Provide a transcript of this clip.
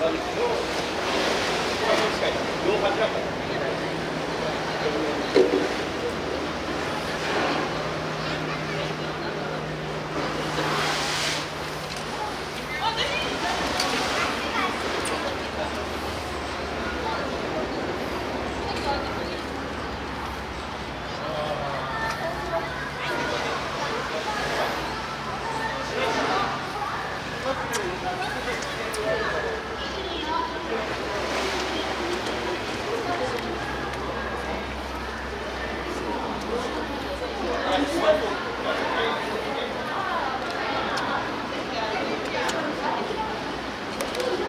Vamos sair. Não. one, two, one.